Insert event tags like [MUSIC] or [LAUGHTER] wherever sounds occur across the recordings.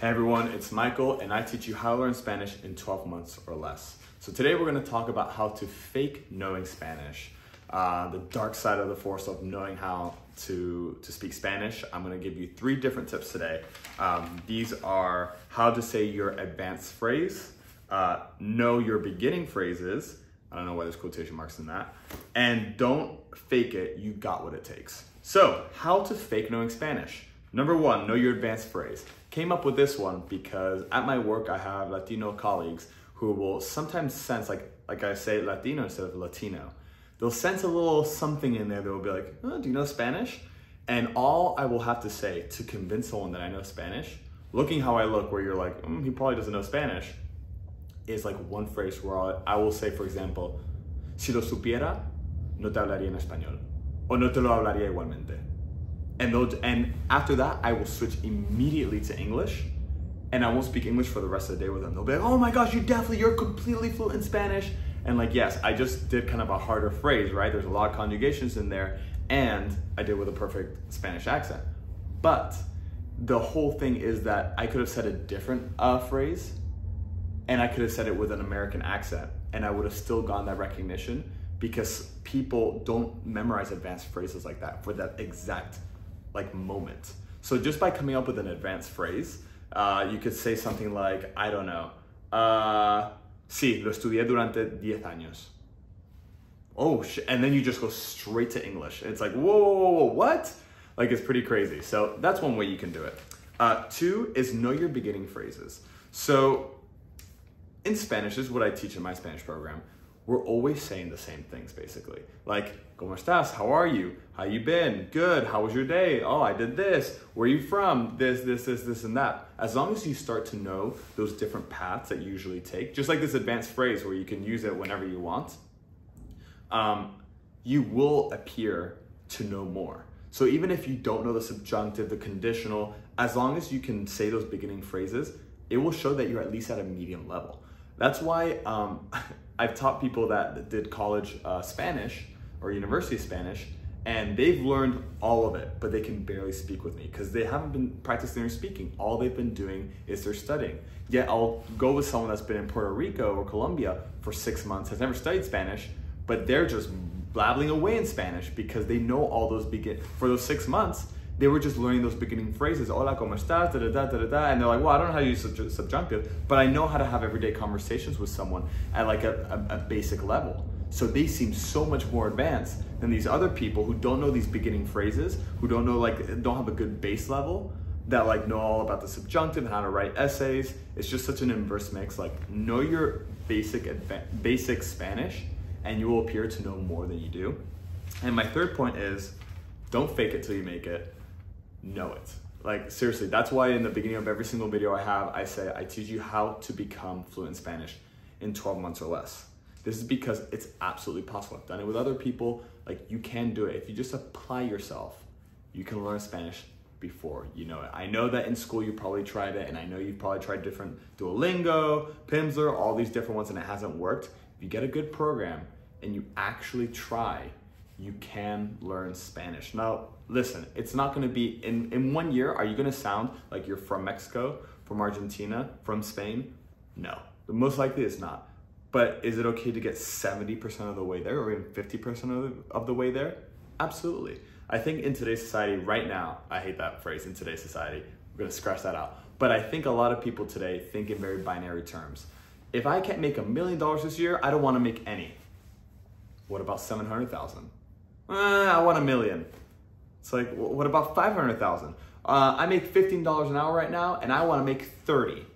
Hey everyone, it's Michael and I teach you how to learn Spanish in 12 months or less. So today we're going to talk about how to fake knowing Spanish, uh, the dark side of the force of knowing how to, to speak Spanish. I'm going to give you three different tips today. Um, these are how to say your advanced phrase, uh, know your beginning phrases, I don't know why there's quotation marks in that, and don't fake it, you got what it takes. So, how to fake knowing Spanish. Number one, know your advanced phrase. Came up with this one because at my work I have Latino colleagues who will sometimes sense, like, like I say Latino instead of Latino. They'll sense a little something in there that will be like, oh, do you know Spanish? And all I will have to say to convince someone that I know Spanish, looking how I look, where you're like, mm, he probably doesn't know Spanish, is like one phrase where I'll, I will say, for example, si lo supiera, no te hablaría en español. O no te lo hablaría igualmente and and after that I will switch immediately to English and I won't speak English for the rest of the day with them. They'll be like, oh my gosh, you definitely, you're completely fluent in Spanish. And like, yes, I just did kind of a harder phrase, right? There's a lot of conjugations in there and I did with a perfect Spanish accent. But the whole thing is that I could have said a different uh, phrase and I could have said it with an American accent and I would have still gotten that recognition because people don't memorize advanced phrases like that for that exact like moment. So just by coming up with an advanced phrase, uh, you could say something like, I don't know, uh, sí, lo estudié durante 10 años. Oh, sh-. and then you just go straight to English. It's like, whoa, whoa, whoa, whoa, what? Like it's pretty crazy. So that's one way you can do it. Uh, two is know your beginning phrases. So in Spanish, this is what I teach in my Spanish program we're always saying the same things basically. Like, ¿Cómo estás? How are you? How you been? Good. How was your day? Oh, I did this. Where you from? This, this, this, this, and that. As long as you start to know those different paths that you usually take, just like this advanced phrase where you can use it whenever you want, um, you will appear to know more. So even if you don't know the subjunctive, the conditional, as long as you can say those beginning phrases, it will show that you're at least at a medium level. That's why um, [LAUGHS] I've taught people that did college uh, Spanish or university Spanish, and they've learned all of it, but they can barely speak with me because they haven't been practicing their speaking. All they've been doing is they're studying. Yet I'll go with someone that's been in Puerto Rico or Colombia for six months, has never studied Spanish, but they're just blabbling away in Spanish because they know all those begin for those six months they were just learning those beginning phrases, hola, ¿cómo estás? Da, da, da, da, da, and they're like, well, I don't know how to use sub- subjunctive, but I know how to have everyday conversations with someone at like a, a, a basic level. So they seem so much more advanced than these other people who don't know these beginning phrases, who don't know like don't have a good base level, that like know all about the subjunctive and how to write essays. It's just such an inverse mix. Like know your basic adva- basic Spanish, and you will appear to know more than you do. And my third point is, don't fake it till you make it know it. Like seriously, that's why in the beginning of every single video I have, I say I teach you how to become fluent in Spanish in 12 months or less. This is because it's absolutely possible. I've done it with other people. Like you can do it. If you just apply yourself, you can learn Spanish before you know it. I know that in school you probably tried it, and I know you've probably tried different Duolingo, Pimsleur, all these different ones, and it hasn't worked. If you get a good program and you actually try, you can learn Spanish. Now, listen, it's not gonna be, in, in one year, are you gonna sound like you're from Mexico, from Argentina, from Spain? No, The most likely it's not. But is it okay to get 70% of the way there or even 50% of the, of the way there? Absolutely. I think in today's society, right now, I hate that phrase, in today's society, we're gonna scratch that out. But I think a lot of people today think in very binary terms. If I can't make a million dollars this year, I don't wanna make any. What about 700,000? Eh, I want a million. It's like, what about 500,000? Uh, I make $15 an hour right now and I want to make 30.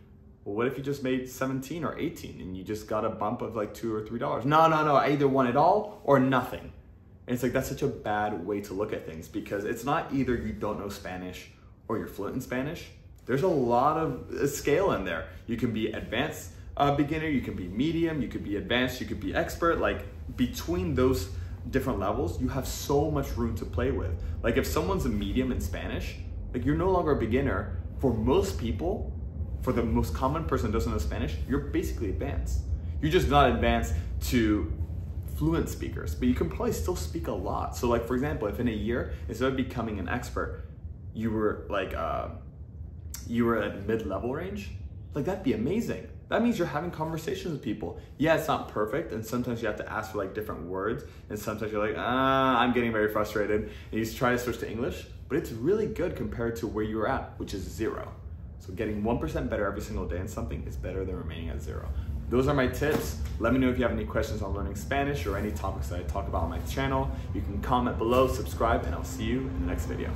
Well, what if you just made 17 or 18 and you just got a bump of like two or three dollars? No, no, no. I either want it all or nothing. And it's like, that's such a bad way to look at things because it's not either you don't know Spanish or you're fluent in Spanish. There's a lot of scale in there. You can be advanced uh, beginner, you can be medium, you could be advanced, you could be expert. Like between those different levels, you have so much room to play with. Like if someone's a medium in Spanish, like you're no longer a beginner. For most people, for the most common person doesn't know Spanish, you're basically advanced. You're just not advanced to fluent speakers, but you can probably still speak a lot. So like for example, if in a year, instead of becoming an expert, you were like uh, you were at mid-level range, like that'd be amazing. That means you're having conversations with people. Yeah, it's not perfect, and sometimes you have to ask for like different words, and sometimes you're like, ah, I'm getting very frustrated, and you try to switch to English, but it's really good compared to where you were at, which is zero. So getting 1% better every single day in something is better than remaining at zero. Those are my tips. Let me know if you have any questions on learning Spanish or any topics that I talk about on my channel. You can comment below, subscribe, and I'll see you in the next video.